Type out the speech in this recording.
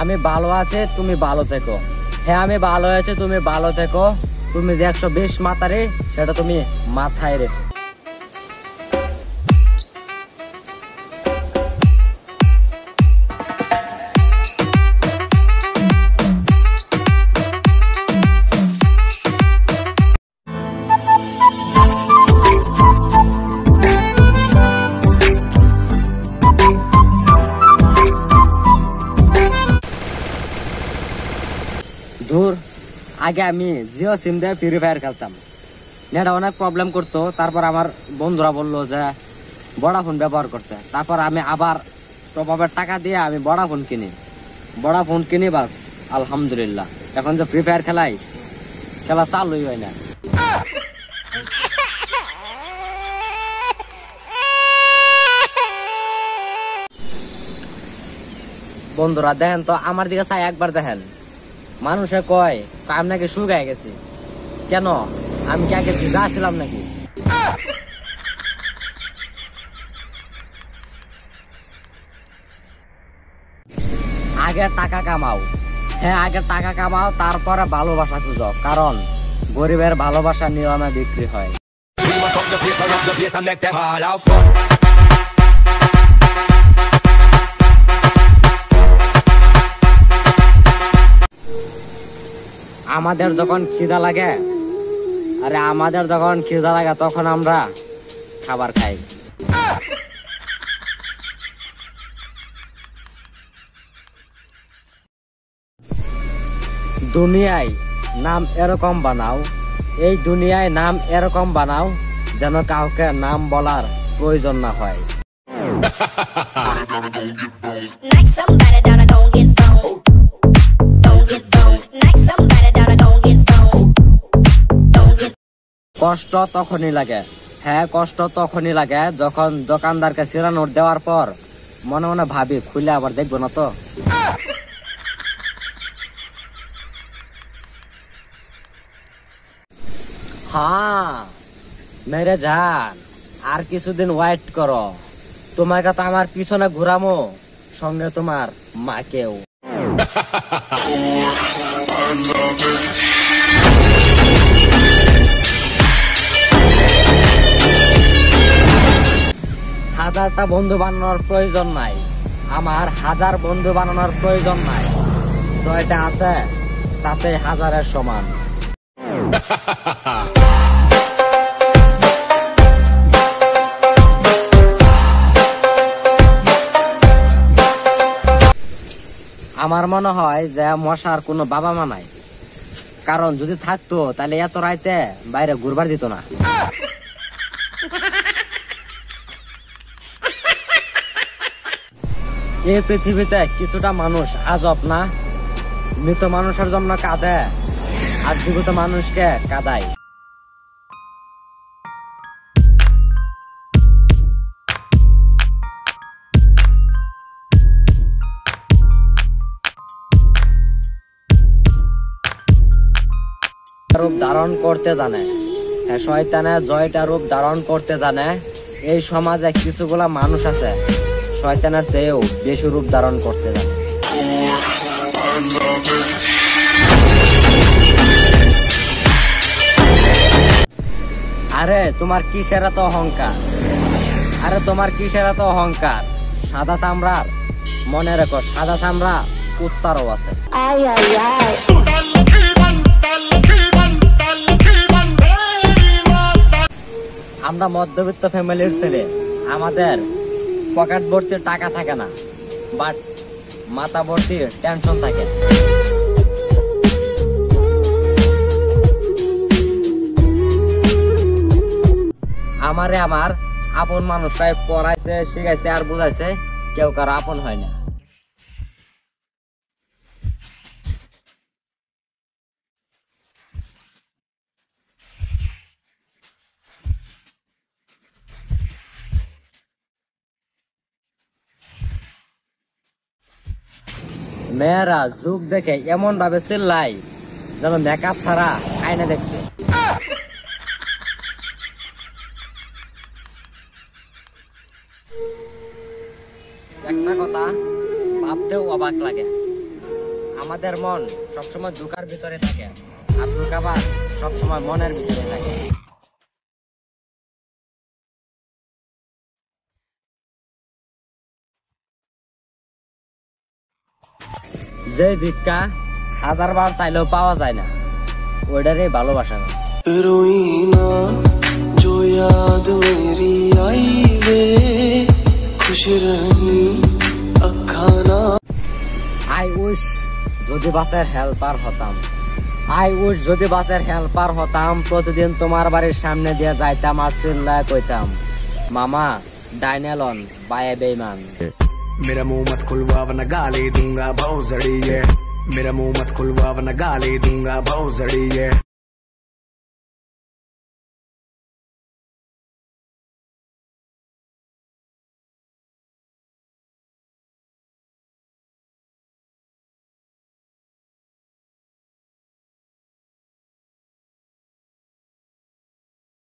আমি ভালো আছে, তুমি ভালো থেকো। হ্যাঁ আমি ভালো আছে, তুমি ভালো থেকো। তুমি দেখছ বেশ মাথারে সেটা তুমি মাথায় রেখো। আগে আমি জিও সিম দিয়ে ফ্রি ফায়ার খেলতাম। নেট অনেক প্রবলেম করতো, তারপর আমার বন্ধুরা বলল যে ফোন ব্যবহার করতে। তারপর আমি আবার প্রভাবের টাকা দিয়ে আমি ফোন কিনি। ফোন কিনি বাস, আলহামদুলিল্লাহ। এখন যে ফ্রি ফায়ার খেলাই, খেলা চালুই হয় না। বন্ধুরা, দেখেন তো, আমার দিকে চাই একবার দেখেন। মানুষে কয় আমি নাকি শুকায় গেছি। কেন? আমি কে গেছি যা ছিলাম নাকি? আগে টাকা কামাও। হ্যাঁ আগে টাকা কামাও, তারপরে ভালোবাসা খুঁজো। কারণ, গরিবের ভালোবাসা নিয়মে বিক্রি হয়। আমাদের যখন খিদা লাগে, আরে আমাদের যখন খিদা লাগে, তখন আমরা খাবার খাই। দুনিয়ায় নাম এরকম বানাও, এই দুনিয়ায় নাম এরকম বানাও, যেন কাউকে নাম বলার প্রয়োজন না হয়। কষ্ট তখনই লাগে। হ্যাঁ কষ্ট তখনই লাগে যখন দোকানদারকে সিরা নোট দেওয়ার পর মনে মনে ভাবি, খুলে আবার দেখব না তো। হ্যাঁ মেরে যান, আর কিছুদিন ওয়েট করো। তোমাকে তো আমার পিছনে ঘুরামো, সঙ্গে তোমার মাকেও। হাজারটা বন্ধু বানানোর প্রয়োজন নাই। আমার হাজার বন্ধু বানানোর প্রয়োজন নাই। ছয়টা আছে, তাতে হাজারের সমান। আমার মনে হয় যে মশার কোনো বাবা মা নাই। কারণ যদি থাকতো, তাহলে এত রাইতে বাইরে ঘুরবার দিত না। এই পৃথিবীতে কিছুটা মানুষ আজব না? মৃত মানুষের জন্য কাঁদে, আর জীবিত মানুষকে কাঁদায়। রূপ ধারণ করতে জানে। হ্যাঁ শয়তানের জয়টা রূপ ধারণ করতে জানে। এই সমাজে কিছুগুলা মানুষ আছে। শয়তানের চেয়েও বেশি রূপ ধারণ করতে জানে। আরে তোমার কিসের এত অহংকার? আরে তোমার কিসের এত অহংকার? সাদা চামড়ার? মনে রেখো সাদা চামড়া উত্তরও আছে. আমরা মধ্যবিত্ত ফ্যামিলির ছেলে। আমাদের পকেট ভর্তি টাকা থাকে না বাট মাথা ভর্তি টেনশন থাকে। আমারে আমার আপন মানুষটাই পড়াইছে, শিখাইছে আর বুঝাইছে, কেউ কারও আপন হয় না। মেয়েরা যুগ দেখে এমন ভাবে চিল্লাই যেন মেকআপ ছাড়া আয়না দেখছে। একটা কথা ভাবতেও অবাক লাগে। আমাদের মন সবসময় দুকার ভিতরে থাকে আর দুকাবার সবসময় মনের ভিতরে থাকে। যে ভিক্ষা হাজারবার চাইলেও পাওয়া যায় না ওইটারই ভালোবাসা না रोई ना जो याद मेरी आई वे खुश रही अखा ना আই উইশ যদি বাসের হেল্পার হতাম আই উইশ যদি বাসের হেল্পার হতাম প্রতিদিন তোমার বাড়ির সামনে দিয়ে যাইতাম আর চিল্লায় কইতাম মামা ডাইনেলন বায়ে বেইমান मेरा मुँह मत खुलवा, वरना गाली दूँगा भाव जड़ी है। मेरा मुँह मत खुलवा, वरना गाली दूँगा भाव जड़ी है।